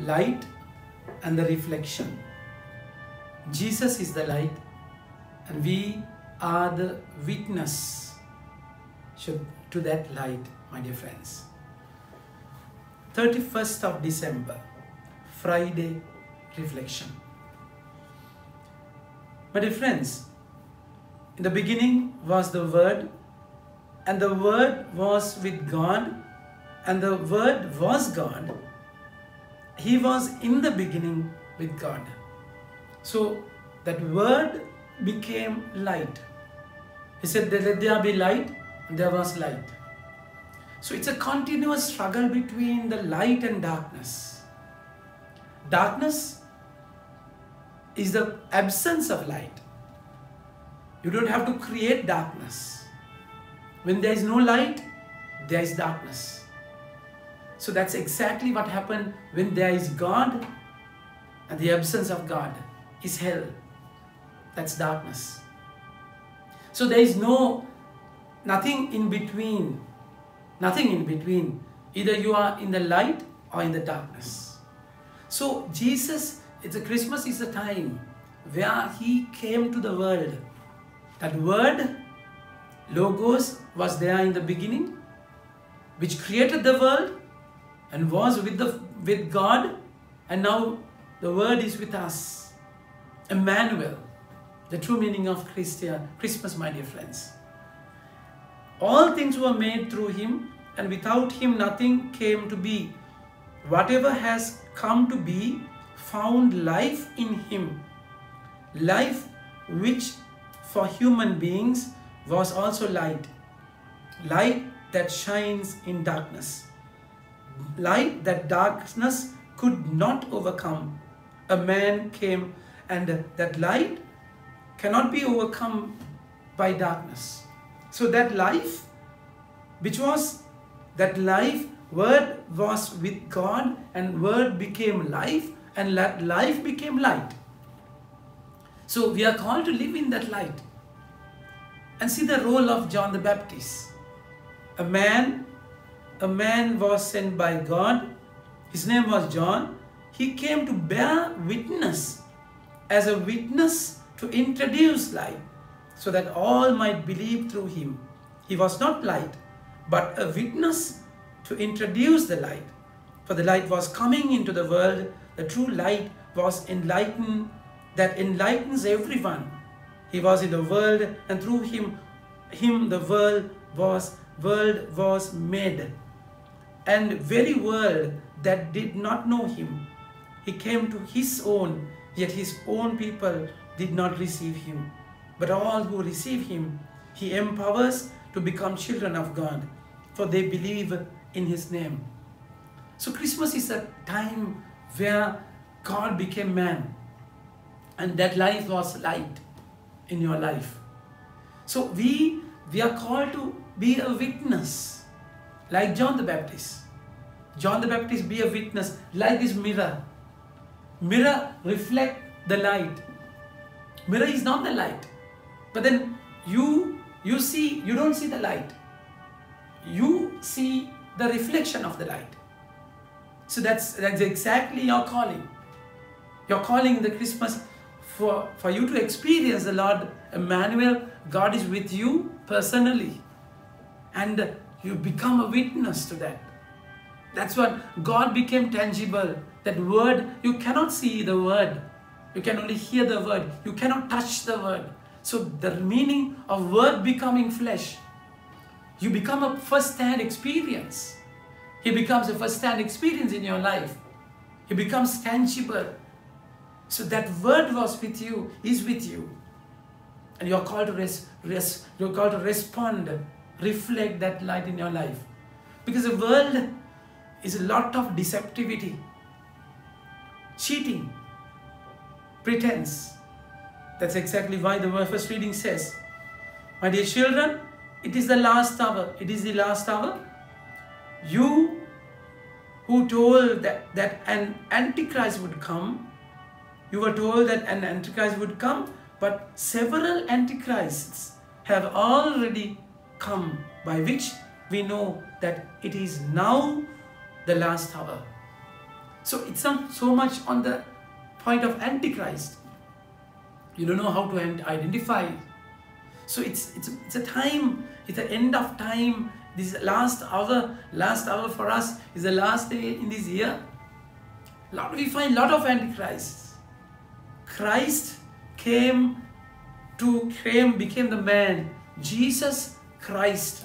light and the reflection. Jesus is the light, and we are the witness to that light, my dear friends. 31st of December, Friday reflection. My dear friends, in the beginning was the Word, and the Word was with God, and the Word was God. He was in the beginning with God. So that Word became light. He said, Let there be light, and there was light. So it's a continuous struggle between the light and darkness. Darkness is the absence of light. You don't have to create darkness. When there is no light, there is darkness. So that's exactly what happened when there is God and the absence of God is hell. That's darkness. So there is no nothing in between. Nothing in between. Either you are in the light or in the darkness. So Jesus, it's a Christmas is a time where he came to the world. That word, logos, was there in the beginning, which created the world and was with the with God, and now the word is with us. Emmanuel, the true meaning of Christian Christmas, my dear friends. All things were made through him, and without him nothing came to be. Whatever has come to be found life in him. Life which for human beings was also light. Light that shines in darkness. Light that darkness could not overcome. A man came, and that light cannot be overcome by darkness. So that life, which was that life, word was with God, and word became life, and that life became light. So we are called to live in that light. And see the role of John the Baptist. A man, a man was sent by God. His name was John. He came to bear witness as a witness to introduce light so that all might believe through him. He was not light, but a witness to introduce the light. For the light was coming into the world, the true light was enlightened, that enlightens everyone. He was in the world, and through him, him the world was world was made. And very world that did not know him, he came to his own, yet his own people did not receive him. But all who receive him, he empowers to become children of God, for they believe in his name. So Christmas is a time where God became man, and that life was light in your life. So we we are called to be a witness, like John the Baptist. John the Baptist be a witness, like this mirror. Mirror reflect the light. Mirror is not the light, but then you you see you don't see the light. You see the reflection of the light. So that's that's exactly your calling. Your calling the Christmas for, for you to experience the Lord Emmanuel, God is with you personally. And you become a witness to that. That's what God became tangible. That word, you cannot see the word. You can only hear the word. You cannot touch the word. So the meaning of word becoming flesh, you become a first-hand experience. He becomes a first-hand experience in your life. He becomes tangible. So that word was with you, is with you. And you're called to res, res, you're called to respond, reflect that light in your life. Because the world is a lot of deceptivity, cheating, pretense. That's exactly why the first reading says, My dear children, it is the last hour. It is the last hour. You who told that, that an antichrist would come, you were told that an antichrist would come, but several antichrists have already come, by which we know that it is now the last hour. So it's not so much on the point of Antichrist. You don't know how to identify. So it's it's it's a time. It's the end of time. This last hour, last hour for us is the last day in this year. Lord, we find a lot of antichrists. Christ came to came became the man. Jesus Christ.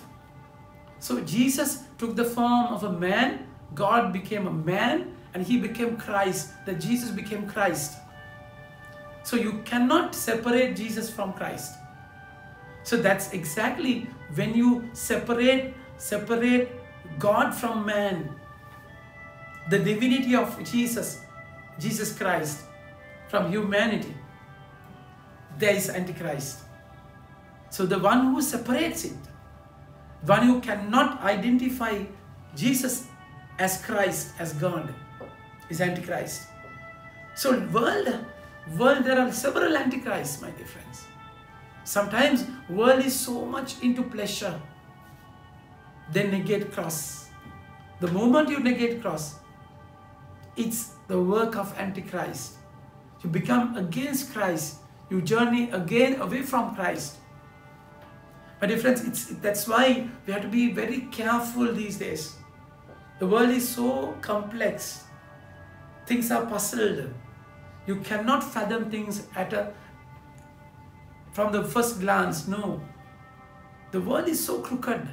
So Jesus took the form of a man. God became a man and he became Christ. That Jesus became Christ. So you cannot separate Jesus from Christ. So that's exactly when you separate separate God from man. The divinity of Jesus, Jesus Christ, from humanity. There is Antichrist. So the one who separates it, one who cannot identify Jesus as Christ, as God, is Antichrist. So world, world there are several Antichrists, my dear friends. Sometimes world is so much into pleasure, they negate cross. The moment you negate cross, it's the work of Antichrist. You become against Christ. You journey again away from Christ. My dear friends, it's, that's why we have to be very careful these days. The world is so complex. Things are puzzled. You cannot fathom things at a from the first glance. No. The world is so crooked.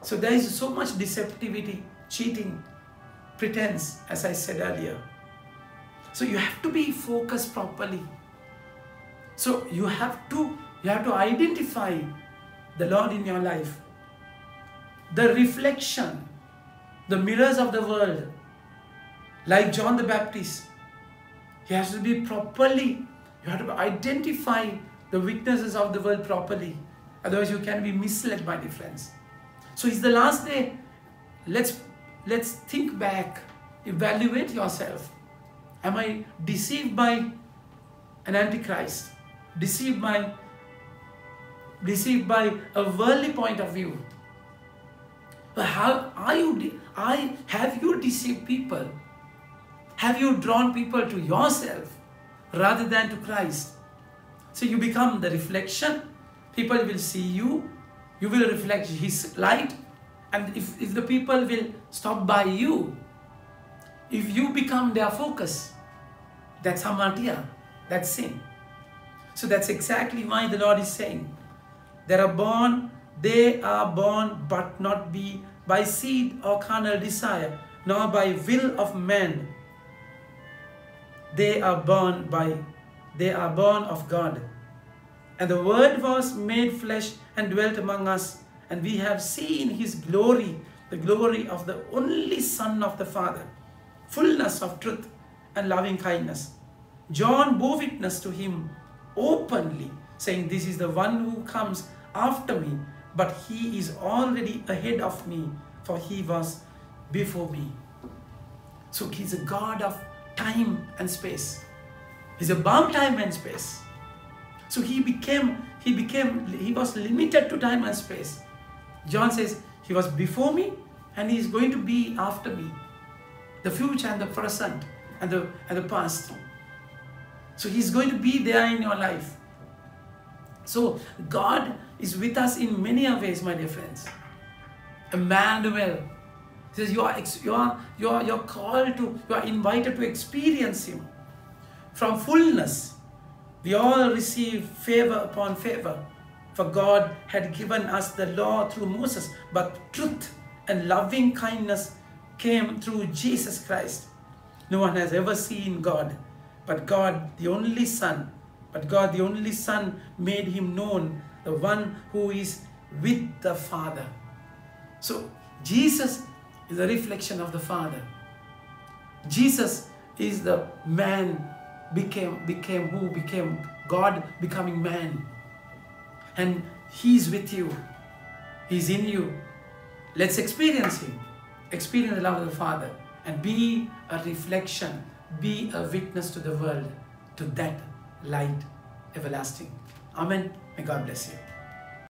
So there is so much deceptivity, cheating, pretense, as I said earlier. So you have to be focused properly. So you have to you have to identify the Lord in your life. The reflection, the mirrors of the world, like John the Baptist. He has to be properly, you have to identify the weaknesses of the world properly. Otherwise you can be misled by the friends. So it's the last day. Let's let's think back, evaluate yourself. Am I deceived by an antichrist? Deceived by deceived by a worldly point of view? But how are you? I have you deceived people? Have you drawn people to yourself rather than to Christ? So you become the reflection. People will see you. You will reflect His light. And if, if the people will stop by you, if you become their focus, that's hamartia, that's sin. So that's exactly why the Lord is saying, they are born, they are born but not be by seed or carnal desire, nor by will of man. They are born by, they are born of God. And the Word was made flesh and dwelt among us, and we have seen His glory, the glory of the only Son of the Father, fullness of truth and loving kindness. John bore witness to Him openly, saying, This is the one who comes after me, but He is already ahead of me, for He was before me. So He's a God of time and space. He's above time and space. So he became, he became, he was limited to time and space. John says, he was before me and he is going to be after me. The future and the present and the, and the past. So he's going to be there in your life. So God is with us in many ways, my dear friends. Emmanuel, he says you are, you are, you are, you are called to, you are invited to experience Him. From fullness, we all receive favor upon favor. For God had given us the law through Moses, but truth and loving kindness came through Jesus Christ. No one has ever seen God, but God, the only Son, but God, the only Son, made him known, the one who is with the Father. So, Jesus is a reflection of the Father. Jesus is the man became became who became God becoming man. And he's with you. He's in you. Let's experience him. Experience the love of the Father and be a reflection, be a witness to the world, to that light everlasting. Amen. May God bless you.